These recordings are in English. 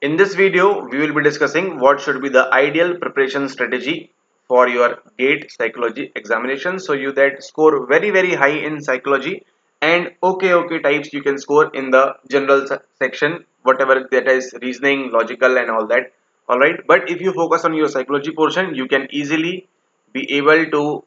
In this video, we will be discussing what should be the ideal preparation strategy for your GATE psychology examination. So you that score very very high in psychology and okay okay types you can score in the general section whatever that is reasoning, logical and all that. Alright, but if you focus on your psychology portion, you can easily be able to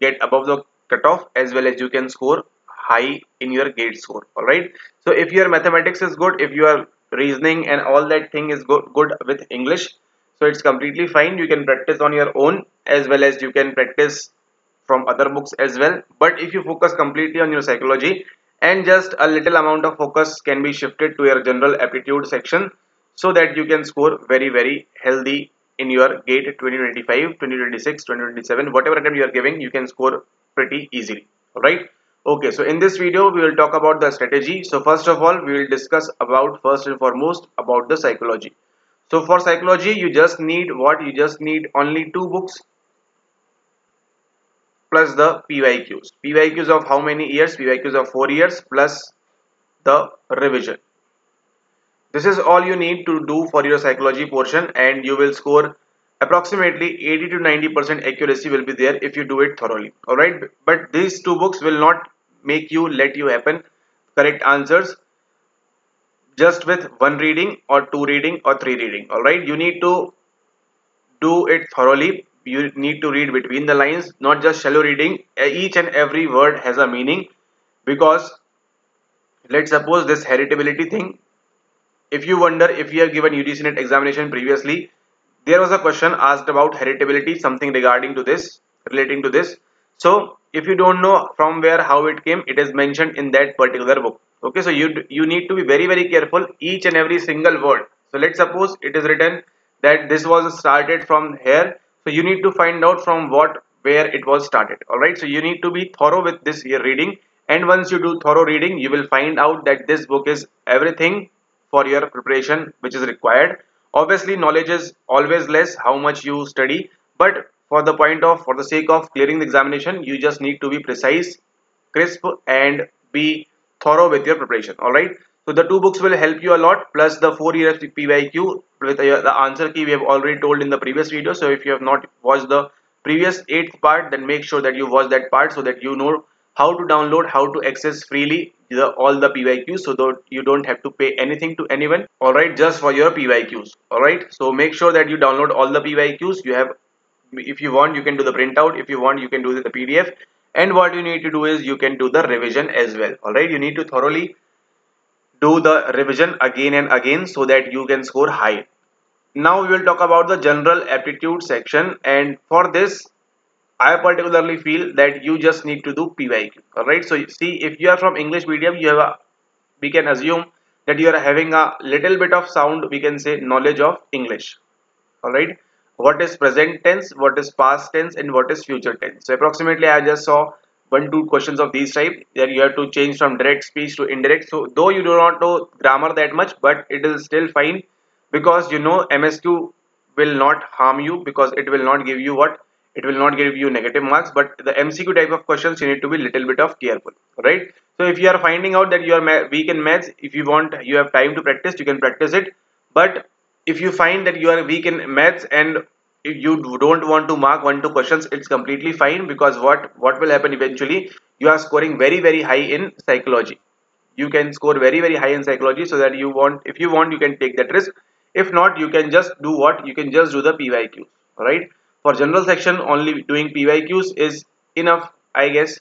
get above the cutoff as well as you can score high in your gate score alright so if your mathematics is good if your reasoning and all that thing is good, good with English. So it's completely fine. You can practice on your own as well as you can practice from other books as well. But if you focus completely on your psychology and just a little amount of focus can be shifted to your general aptitude section so that you can score very very healthy in your gate 2025 2026 2027 whatever attempt you are giving you can score pretty easily. All right okay so in this video we will talk about the strategy. So first of all we will discuss about first and foremost about the psychology. So for psychology you just need what? You just need only two books plus the PYQs PYQs of how many years? PYQs of 4 years plus the revision. This is all you need to do for your psychology portion and you will score approximately 80 to 90 percent accuracy will be there if you do it thoroughly. All right? But these two books will not make you let you happen. Correct answers? Just with one reading or two reading or three reading. All right? You need to do it thoroughly. You need to read between the lines. Not just shallow reading. Each and every word has a meaning. Because let's suppose this heritability thing. If you wonder if you have given UGC NET examination previously there was a question asked about heritability something regarding to this relating to this. So if you don't know from where how it came it is mentioned in that particular book. Okay so you you need to be very very careful each and every single word. So let's suppose it is written that this was started from here. So you need to find out from what where it was started. All right so you need to be thorough with this reading. And once you do thorough reading you will find out that this book is everything for your preparation which is required obviously knowledge is always less how much you study but for the point of for the sake of clearing the examination you just need to be precise crisp and be thorough with your preparation all right? So the two books will help you a lot plus the four years pyq with the answer key we have already told in the previous video. So if you have not watched the previous eighth part then make sure that you watch that part so that you know how to download how to access freely the, all the PYQs so that you don't have to pay anything to anyone. Alright just for your PYQs alright so make sure that you download all the PYQs you have if you want you can do the printout. If you want you can do the PDF and what you need to do is you can do the revision as well. Alright you need to thoroughly do the revision again and again so that you can score high. Now we will talk about the general aptitude section. And for this I particularly feel that you just need to do PYQ. Alright, so see if you are from English medium, you have a we can assume that you are having a little bit of sound, we can say knowledge of English. Alright, what is present tense, what is past tense, and what is future tense. So approximately I just saw one two questions of these type that you have to change from direct speech to indirect. So though you do not know grammar that much, but it is still fine because you know MSQ will not harm you because it will not give you what it will not give you negative marks but the MCQ type of questions you need to be little bit of careful right? So if you are finding out that you are weak in maths if you want you have time to practice you can practice it. But if you find that you are weak in maths and you don't want to mark one two questions it's completely fine because what what will happen eventually you are scoring very very high in psychology. You can score very very high in psychology so that you want if you want you can take that risk. If not you can just do what? You can just do the PYQ right for general section only doing PYQs is enough I guess.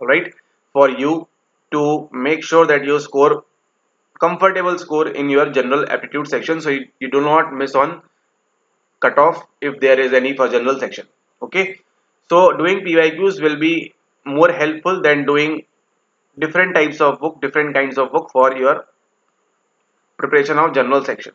Right for you to make sure that you score comfortable score in your general aptitude section so you, you do not miss on cutoff if there is any for general section. Okay? So doing PYQs will be more helpful than doing different types of book different kinds of book for your preparation of general section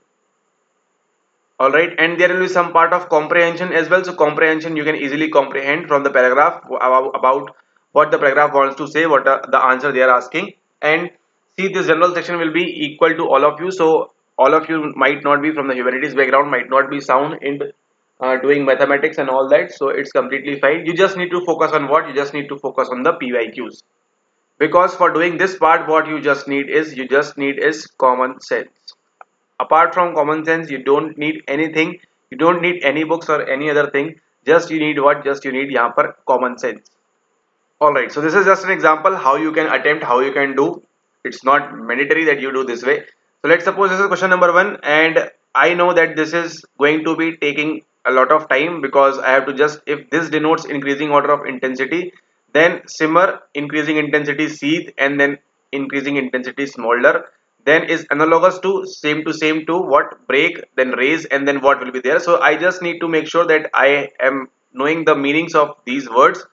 all right and there will be some part of comprehension as well. So comprehension you can easily comprehend from the paragraph about what the paragraph wants to say what the answer they are asking. And see this general section will be equal to all of you. So all of you might not be from the humanities background might not be sound in uh, doing mathematics and all that. So it's completely fine. You just need to focus on what? You just need to focus on the pyqs because for doing this part what you just need is you just need is common sense apart from common sense you don't need anything. You don't need any books or any other thing. Just you need what? Just you need yahan par common sense. All right. So this is just an example how you can attempt how you can do. It's not mandatory that you do this way. So let's suppose this is question number one and i know that this is going to be taking a lot of time because i have to just if this denotes increasing order of intensity then simmer increasing intensity seethe and then increasing intensity smolder then is analogous to same to same to what break then raze and then what will be there. So I just need to make sure that I am knowing the meanings of these words.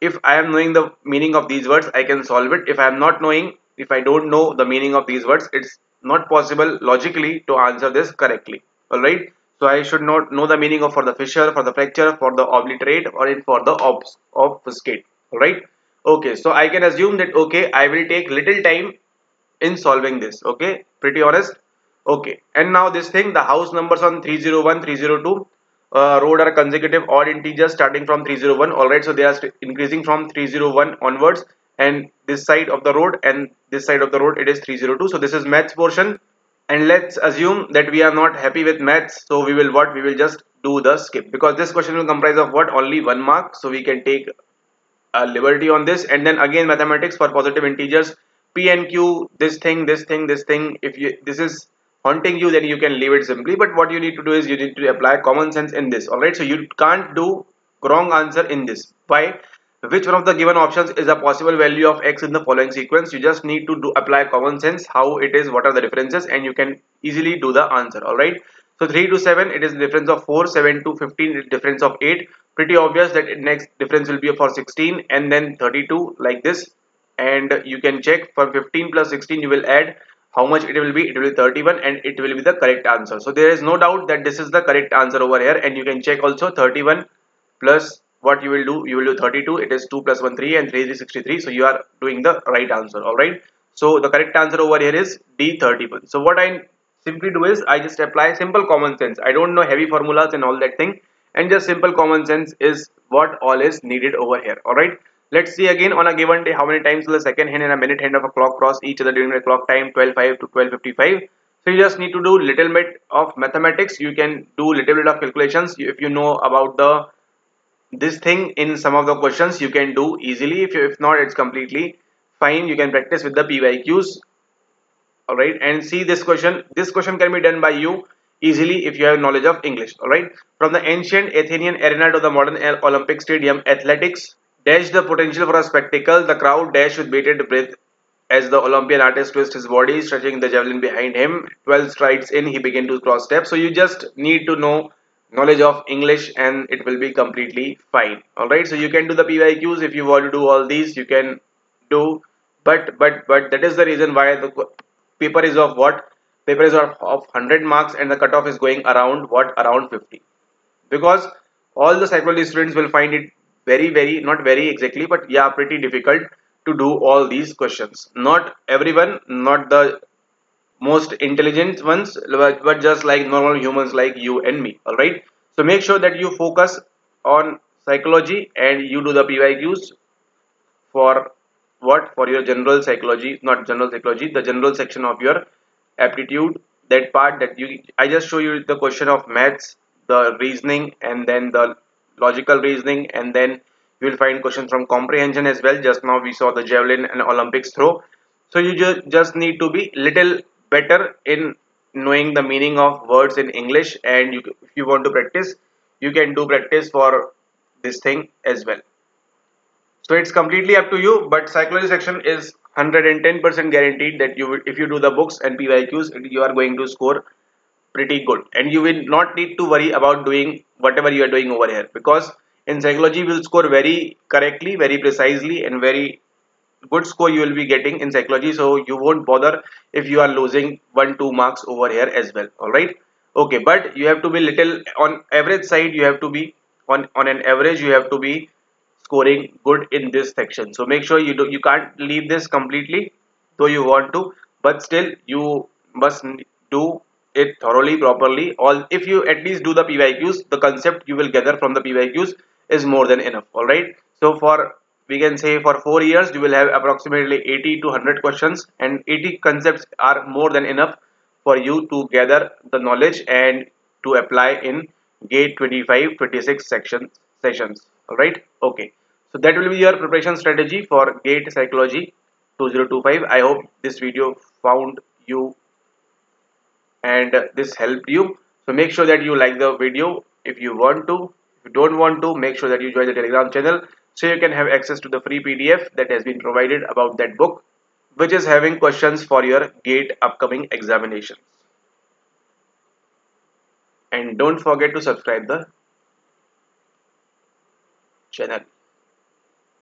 If I am knowing the meaning of these words I can solve it. If I am not knowing if I don't know the meaning of these words it's not possible logically to answer this correctly. Alright? So I should not know the meaning of for the fissure for the fracture for the obliterate or in for the obfuscate. Alright? Okay so I can assume that okay I will take little time in solving this okay? Pretty honest? Okay. And now this thing the house numbers on 301 302 uh, road are consecutive odd integers starting from 301 alright so they are increasing from 301 onwards and this side of the road and this side of the road it is 302 so this is maths portion and let's assume that we are not happy with maths so we will what? We will just do the skip. Because this question will comprise of what? Only one mark so we can take a liberty on this. And then again mathematics for positive integers p and q this thing this thing this thing. If you this is haunting you then you can leave it simply. But what you need to do is you need to apply common sense in this. All right so you can't do wrong answer in this. Why? Which one of the given options is a possible value of x in the following sequence? You just need to do apply common sense how it is what are the differences and you can easily do the answer. All right so 3 to 7 it is difference of 4 7 to 15 it difference of 8 pretty obvious that next difference will be for 16 and then 32 like this and you can check for 15 plus 16 you will add how much it will be. It will be 31 and it will be the correct answer. So there is no doubt that this is the correct answer over here and you can check also 31 plus what you will do. You will do 32 it is 2 plus 1 3 and 3 is 63 so you are doing the right answer all right? So the correct answer over here is d 31 so what i simply do is i just apply simple common sense. I don't know heavy formulas and all that thing. And just simple common sense is what all is needed over here all right let's see again on a given day how many times will the second hand and a minute hand of a clock cross each other during the clock time 12:05 to 12:55 so you just need to do little bit of mathematics. You can do little bit of calculations. If you know about the this thing in some of the questions you can do easily. If, you, if not it's completely fine. You can practice with the pyqs all right. And see this question. This question can be done by you easily if you have knowledge of english. All right. From the ancient athenian arena to the modern olympic stadium athletics dash the potential for a spectacle. The crowd dash with bated breath as the olympian artist twists his body stretching the javelin behind him. 12 strides in he began to cross step so you just need to know knowledge of English and it will be completely fine. Alright so you can do the PYQs if you want to do all these you can do. But but but that is the reason why the paper is of what? Paper is of, of 100 marks and the cutoff is going around what? Around 50 because all the psychology students will find it very very not very exactly but yeah pretty difficult to do all these questions. Not everyone not the most intelligent ones but just like normal humans like you and me all right? So make sure that you focus on psychology and you do the pyqs for what? For your general psychology not general psychology the general section of your aptitude that part that you i just show you the question of maths the reasoning and then the logical reasoning and then you will find questions from comprehension as well. Just now we saw the javelin and olympics throw. So you just just need to be little better in knowing the meaning of words in English and you, if you want to practice you can do practice for this thing as well. So it's completely up to you but psychology section is 110% guaranteed that you if you do the books and PYQs you are going to score pretty good. And you will not need to worry about doing whatever you are doing over here. Because in psychology you will score very correctly very precisely and very good score you will be getting in psychology. So you won't bother if you are losing one two marks over here as well. All right? Okay but you have to be little on average side you have to be on on an average you have to be scoring good in this section. So make sure you do you can't leave this completely though you want to but still you must do it thoroughly properly. All if you at least do the pyqs the concept you will gather from the pyqs is more than enough all right? So for we can say for four years you will have approximately 80 to 100 questions and 80 concepts are more than enough for you to gather the knowledge and to apply in gate 25 26 section sessions all right? Okay. So that will be your preparation strategy for gate psychology 2025 i hope this video found you and this helped you. So make sure that you like the video. If you want to if you don't want to make sure that you join the telegram channel so you can have access to the free pdf that has been provided about that book which is having questions for your gate upcoming examinations and don't forget to subscribe the channel